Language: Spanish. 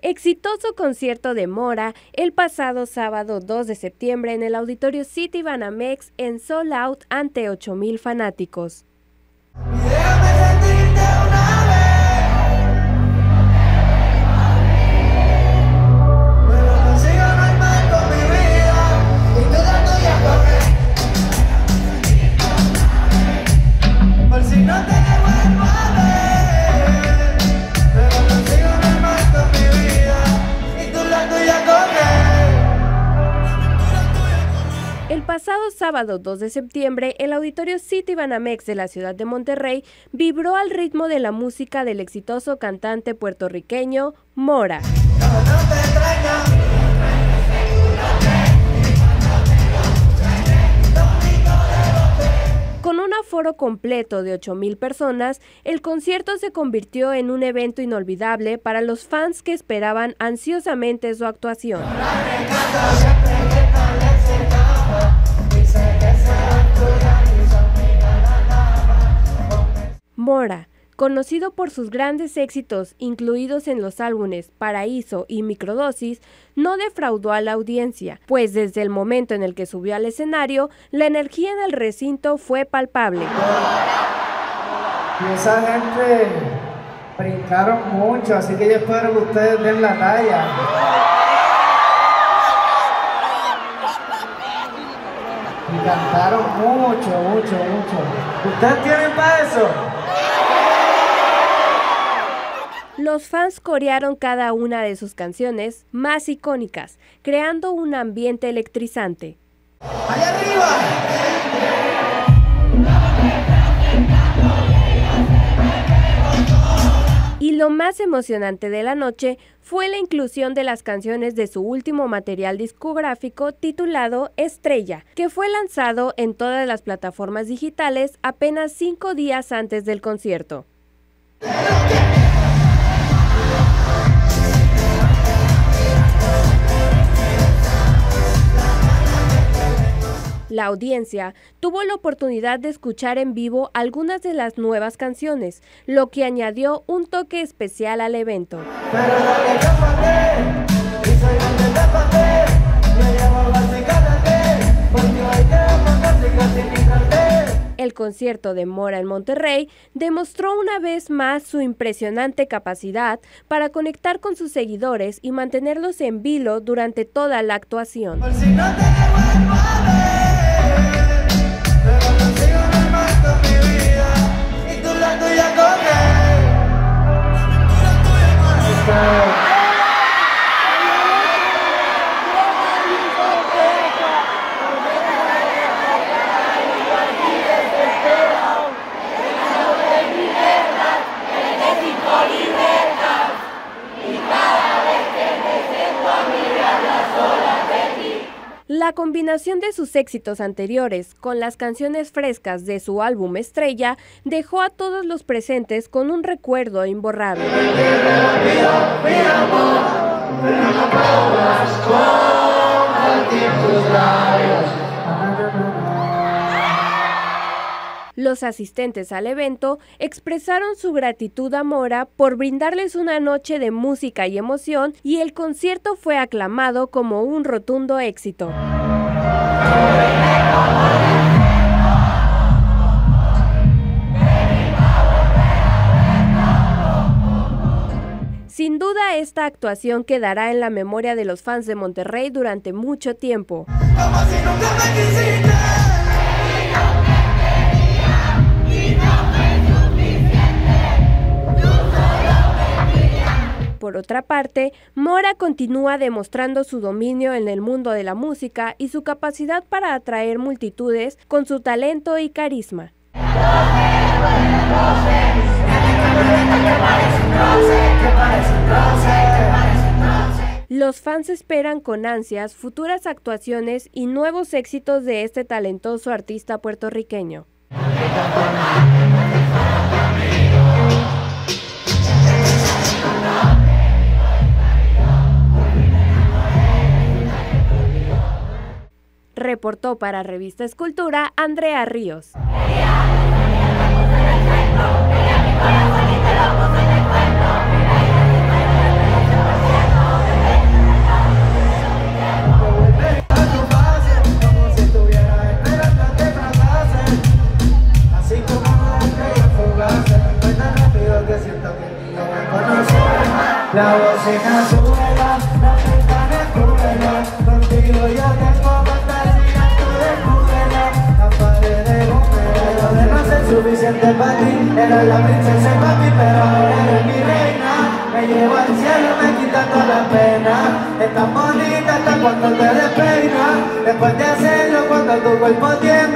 Exitoso concierto de Mora el pasado sábado 2 de septiembre en el Auditorio City Banamex en Soul Out ante 8.000 fanáticos. El pasado sábado 2 de septiembre, el auditorio City Banamex de la ciudad de Monterrey vibró al ritmo de la música del exitoso cantante puertorriqueño Mora. Con un aforo completo de 8.000 personas, el concierto se convirtió en un evento inolvidable para los fans que esperaban ansiosamente su actuación. Mora, conocido por sus grandes éxitos incluidos en los álbumes Paraíso y Microdosis, no defraudó a la audiencia, pues desde el momento en el que subió al escenario, la energía en el recinto fue palpable. Y esa gente brincaron mucho, así que yo espero que ustedes den la talla. Y cantaron mucho, mucho, mucho. ¿Ustedes tienen para eso? Los fans corearon cada una de sus canciones más icónicas, creando un ambiente electrizante. ¡Allá arriba! Y lo más emocionante de la noche fue la inclusión de las canciones de su último material discográfico titulado Estrella, que fue lanzado en todas las plataformas digitales apenas cinco días antes del concierto. La audiencia tuvo la oportunidad de escuchar en vivo algunas de las nuevas canciones, lo que añadió un toque especial al evento. El concierto de Mora en Monterrey demostró una vez más su impresionante capacidad para conectar con sus seguidores y mantenerlos en vilo durante toda la actuación. La combinación de sus éxitos anteriores con las canciones frescas de su álbum Estrella dejó a todos los presentes con un recuerdo imborrable. Los asistentes al evento expresaron su gratitud a Mora por brindarles una noche de música y emoción y el concierto fue aclamado como un rotundo éxito. Sin duda esta actuación quedará en la memoria de los fans de Monterrey durante mucho tiempo. Por otra parte, Mora continúa demostrando su dominio en el mundo de la música y su capacidad para atraer multitudes con su talento y carisma. Los fans esperan con ansias futuras actuaciones y nuevos éxitos de este talentoso artista puertorriqueño. reportó para Revista Escultura Andrea Ríos. La bocina suena, la ventana es cruela, contigo yo te suficiente para ti. Eres la princesa papi, pero ahora eres mi reina. Me llevo al cielo, me quita toda la pena. Es bonita hasta cuando te despeinas Después de hacerlo cuando tu cuerpo tiene